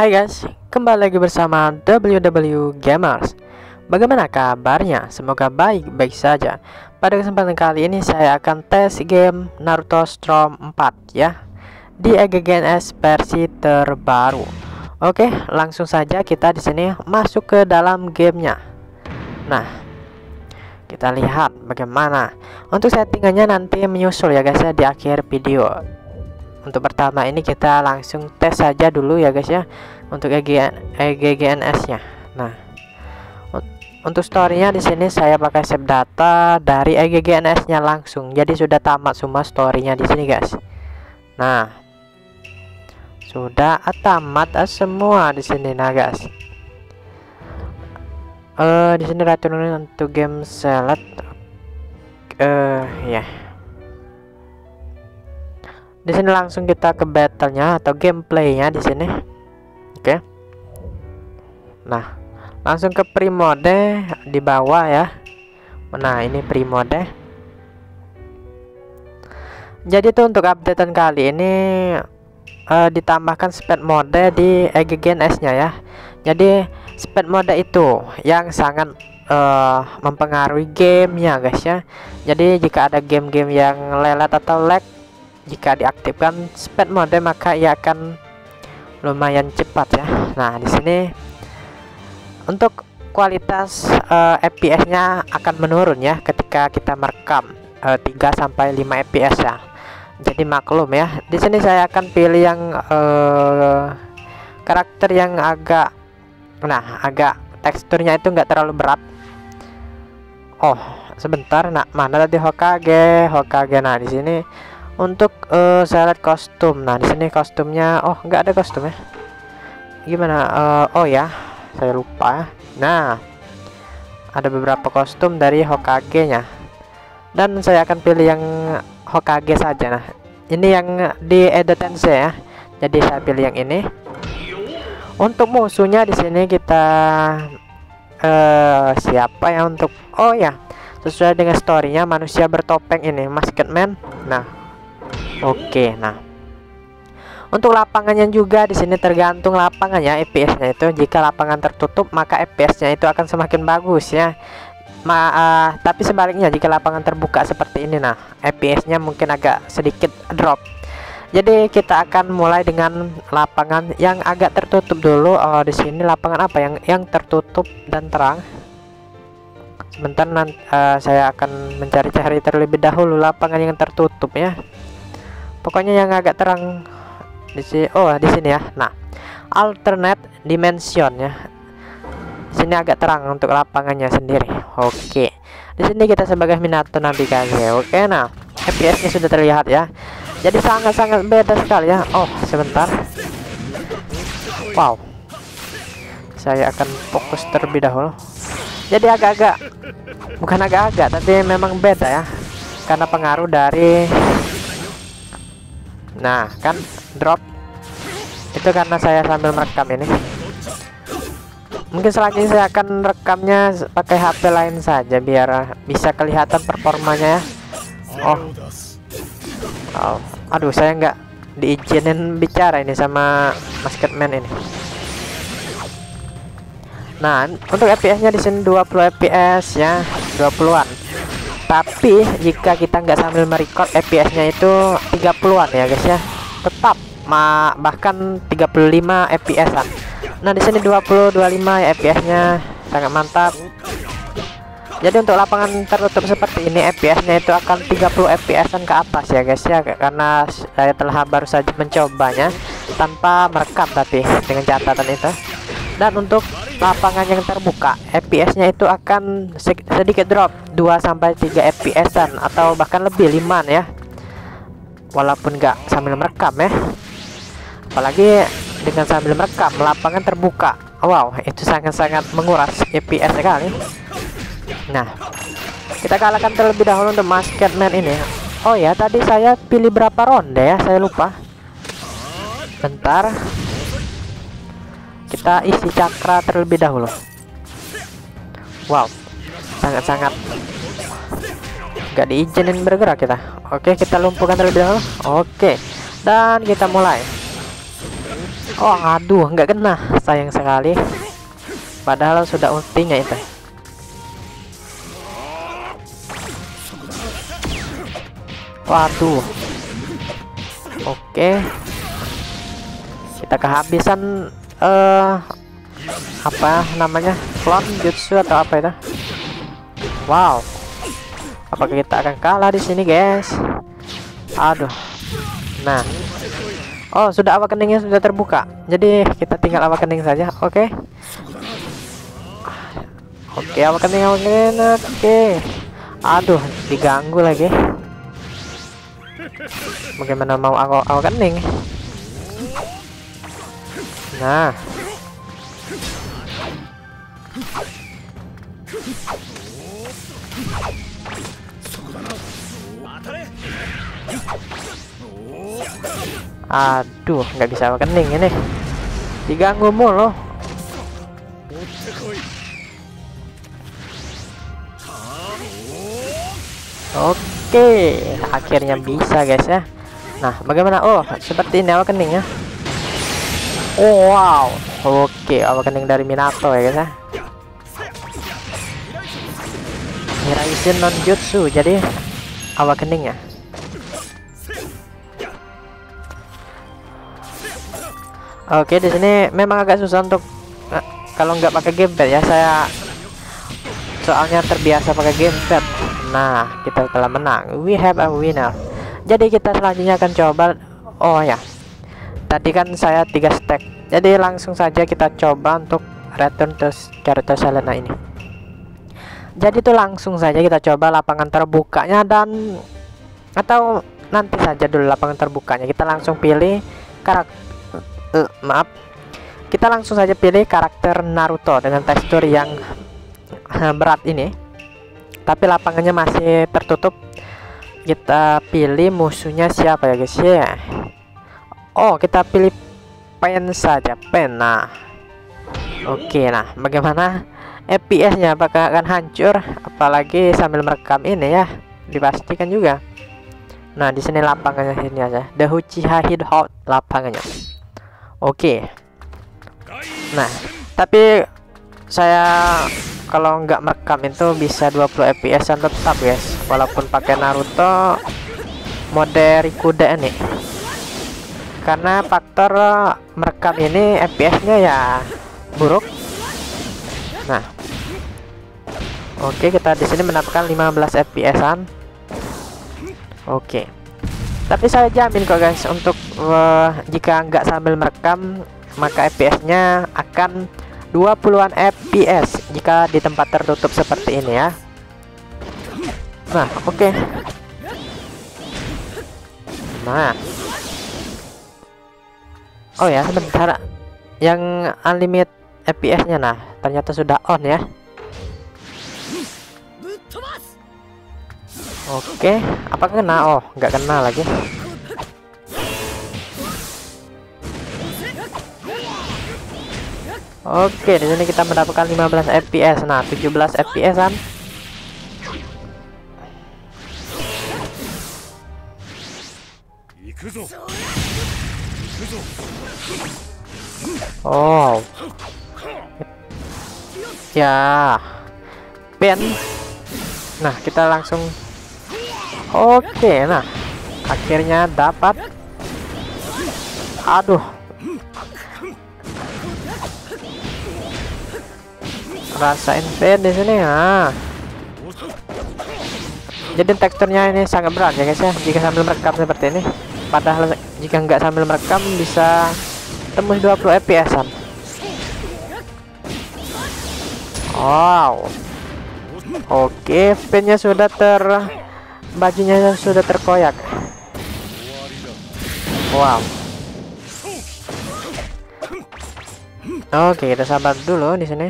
Hai guys, kembali lagi bersama WW Gamers. Bagaimana kabarnya? Semoga baik-baik saja. Pada kesempatan kali ini saya akan tes game Naruto Storm 4 ya Di EGGNS versi terbaru. Oke, langsung saja kita di sini masuk ke dalam gamenya. Nah, kita lihat bagaimana. Untuk settingannya nanti menyusul ya guys ya di akhir video untuk pertama ini kita langsung tes saja dulu ya guys ya untuk EGN, EGGNS nya nah untuk storynya di sini saya pakai save data dari EGGNS nya langsung. Jadi sudah tamat semua storynya di sini guys. Nah sudah tamat semua di sini nah guys. Uh, di sini racun untuk game select. Eh uh, ya. yeah di sini langsung kita ke battlenya atau gameplaynya di sini. Oke. Nah langsung ke primode di bawah ya. Nah ini primode. Jadi tuh untuk updatean kali ini uh, ditambahkan speed mode di EGGNS nya ya. Jadi speed mode itu yang sangat uh, mempengaruhi gamenya guys ya. Jadi jika ada game-game yang lelet atau lag jika diaktifkan speed mode maka ia akan lumayan cepat ya. Nah di sini untuk kualitas uh, eh, FPS-nya akan menurun ya ketika kita merekam uh, 3 sampai 5 FPS ya. Jadi maklum ya di sini saya akan pilih yang uh, karakter yang agak nah agak teksturnya itu enggak terlalu berat. Oh sebentar nak mana tadi Hokage? Hokage nah di sini untuk uh, saya lihat kostum. Nah di sini kostumnya oh nggak ada kostum ya? Gimana? Uh, oh ya saya lupa. Nah ada beberapa kostum dari Hokage nya dan saya akan pilih yang Hokage saja. Nah ini yang di Edo Tensei ya. Jadi saya pilih yang ini. Untuk musuhnya di sini kita uh, siapa ya untuk oh ya sesuai dengan storynya manusia bertopeng ini Masked Man. Nah Oke, nah. Untuk lapangannya juga di sini tergantung lapangannya FPS-nya itu. Jika lapangan tertutup, maka FPS-nya itu akan semakin bagus ya. Ma uh, tapi sebaliknya jika lapangan terbuka seperti ini nah, FPS-nya mungkin agak sedikit drop. Jadi kita akan mulai dengan lapangan yang agak tertutup dulu. Oh, di sini lapangan apa yang yang tertutup dan terang? Sebentar nanti uh, saya akan mencari-cari terlebih dahulu lapangan yang tertutup ya pokoknya yang agak terang di sini oh di sini ya. Nah alternate dimension ya. Sini agak terang untuk lapangannya sendiri. Oke. Di sini kita sebagai Minato navigasi oke? Nah FPS nya sudah terlihat ya. Jadi sangat-sangat beda sekali ya. Oh sebentar. Wow. Saya akan fokus terlebih dahulu. Jadi agak-agak bukan agak-agak tapi memang beda ya. Karena pengaruh dari Nah, kan drop itu karena saya sambil merekam ini. Mungkin selanjutnya saya akan rekamnya pakai HP lain saja biar bisa kelihatan performanya ya. Oh. oh. Aduh, saya nggak diizinin bicara ini sama Masketman ini. Nah, untuk FPS-nya di sini 20 FPS ya, 20-an tapi jika kita nggak sambil merecord FPS-nya itu 30-an ya guys ya. Tetap ma bahkan 35 FPS-an nah di sini 20 25 FPS-nya sangat mantap. Jadi untuk lapangan tertutup seperti ini FPS-nya itu akan 30 FPS-an ke atas ya guys ya. Karena saya telah baru saja mencobanya tanpa merekam tapi dengan catatan itu. Dan untuk lapangan yang terbuka FPS-nya itu akan sedikit drop 2 sampai 3 FPS-an atau bahkan lebih 5 ya. Walaupun nggak sambil merekam ya. Apalagi dengan sambil merekam lapangan terbuka. Wow itu sangat-sangat menguras FPS sekali. Nah kita kalahkan terlebih dahulu untuk man ini. Oh ya tadi saya pilih berapa ronde ya? Saya lupa. Bentar kita isi cakra terlebih dahulu wow sangat-sangat gak diizinin bergerak kita oke kita lumpuhkan terlebih dahulu oke dan kita mulai Oh, aduh, nggak kena. Sayang sekali. Padahal sudah ultinya itu. Waduh. Oke. Kita kehabisan uh, apa namanya? Clone jutsu atau apa itu? Wow. Apakah kita akan kalah di sini, guys? Aduh. Nah. Oh, sudah awak keningnya sudah terbuka. Jadi kita tinggal awak kening saja. Oke. Okay. Oke, okay, awak kening awak. Oke. Okay. Aduh, diganggu lagi. Bagaimana mau awak awak kening? Nah. Aduh, nggak bisa kening ini. Diganggu mulu. Oke, akhirnya bisa guys ya. Nah, bagaimana? Oh, seperti ini awak kening ya. Oh, wow. Oke, awak kening dari Minato ya guys ya. Miraisin non jutsu, jadi awak kening ya. Oke, di sini memang agak susah untuk uh, kalau nggak pakai gamepad ya. Saya soalnya terbiasa pakai gamepad. Nah, kita telah menang. We have a winner. Jadi kita selanjutnya akan coba. Oh ya, tadi kan saya tiga stack. Jadi langsung saja kita coba untuk return to character Selena ini. Jadi itu langsung saja kita coba lapangan terbukanya dan atau nanti saja dulu lapangan terbukanya. Kita langsung pilih karakter uh, maaf kita langsung saja pilih karakter Naruto dengan tekstur yang uh, berat ini tapi lapangannya masih tertutup kita pilih musuhnya siapa ya guys ya Oh kita pilih pen saja pen. Nah Oke nah bagaimana FPS nya apakah akan hancur? Apalagi sambil merekam ini ya dipastikan juga. Nah di sini lapangannya ini aja. The Uchiha Hot lapangannya. Oke. Nah, tapi saya kalau nggak merekam itu bisa 20 fps tetap guys. Walaupun pakai Naruto mode Rikuda ini karena faktor merekam ini fps nya ya buruk. Nah. Oke kita di sini mendapatkan 15 fps an oke. Tapi saya jamin kok guys untuk uh, jika nggak sambil merekam maka fps nya akan 20-an fps jika di tempat tertutup seperti ini ya. Nah oke. Nah oh ya sebentar yang unlimited fps nya nah ternyata sudah on ya Oke, apa kena? Oh, nggak kena lagi. Oke, di sini kita mendapatkan 15 FPS. Nah, 17 FPS kan. Oh. Ya. Pen. Nah, kita langsung Oke, nah akhirnya dapat. Aduh. Rasain pain di sini ya. Jadi teksturnya ini sangat berat ya guys ya jika sambil merekam seperti ini. Padahal jika nggak sambil merekam bisa tembus 20 fps-an. Wow. Oke, pinnya sudah ter bajunya sudah terkoyak wow oke kita sabar dulu di sini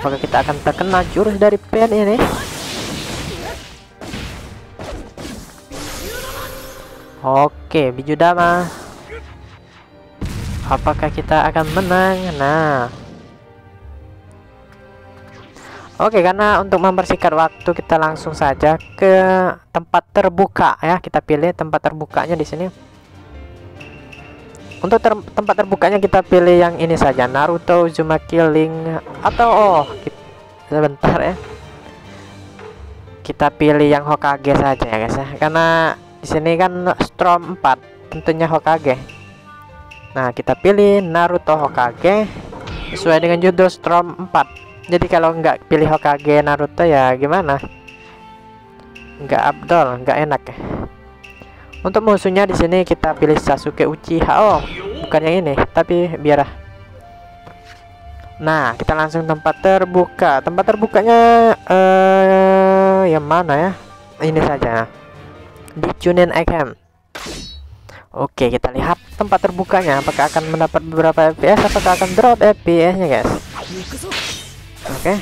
apakah kita akan terkena jurus dari pen ini oke bijudama apakah kita akan menang? Nah. Oke, karena untuk membersihkan waktu kita langsung saja ke tempat terbuka ya. Kita pilih tempat terbukanya di sini. untuk ter tempat terbukanya kita pilih yang ini saja Naruto Uzumaki Link atau oh sebentar ya. Kita pilih yang Hokage saja ya guys ya. Karena di sini kan Storm 4 tentunya Hokage nah kita pilih Naruto Hokage sesuai dengan judul Storm 4 jadi kalau nggak pilih Hokage Naruto ya gimana nggak abdol nggak enak ya untuk musuhnya di sini kita pilih Sasuke Uchiha. Oh, bukan yang ini, tapi biar Nah, kita langsung tempat terbuka. Tempat terbukanya eh yang mana ya? Ini saja. Di Chunin Camp. Oke, kita lihat tempat terbukanya apakah akan mendapat beberapa FPS apakah akan drop FPS-nya, guys. Oke.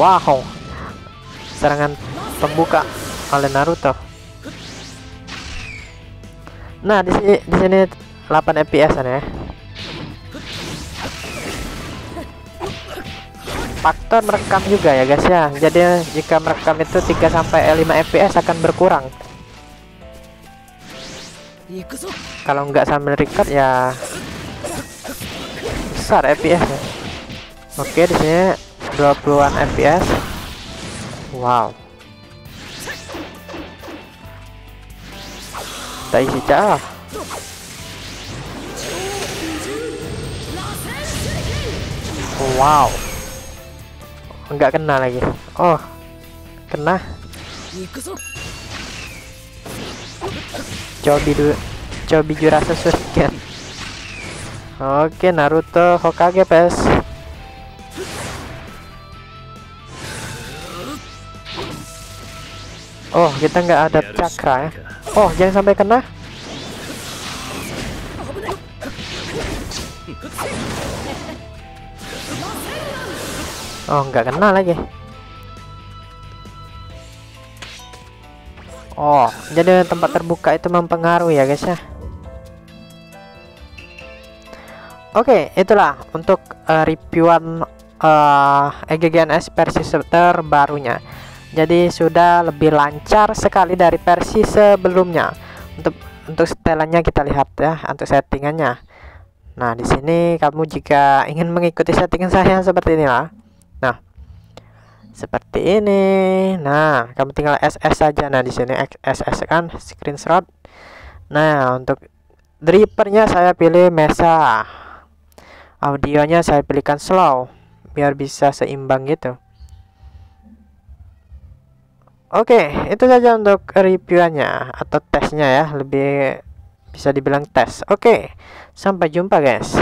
Wow. Serangan pembuka oleh Naruto. Nah, di sini di sini 8 FPS ya. Faktor merekam juga ya guys ya. Jadi jika merekam itu 3 sampai 5 FPS akan berkurang. Kalau nggak sambil record ya besar FPS ya. Oke, di sini 20-an FPS. Wow. kita isi cah wow enggak kena lagi. Oh kena. Cobi dulu cobi jurasa surgen oke Naruto Hokage pes oh kita nggak ada cakra ya. Oh, jangan sampai kena. Oh, nggak kena lagi. Oh, jadi tempat terbuka itu mempengaruhi ya guys ya. Oke, itulah untuk uh, reviewan uh, EGGNS versi terbarunya jadi sudah lebih lancar sekali dari versi sebelumnya untuk untuk setelannya kita lihat ya untuk settingannya nah di sini kamu jika ingin mengikuti settingan saya seperti inilah seperti ini. Nah kamu tinggal SS saja. Nah di sini SS kan screenshot. Nah untuk drivernya saya pilih Mesa. Audionya saya pilihkan slow biar bisa seimbang gitu. Oke, itu saja untuk reviewannya atau tesnya ya, lebih bisa dibilang tes. Oke, sampai jumpa guys.